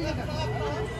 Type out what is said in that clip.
Fica.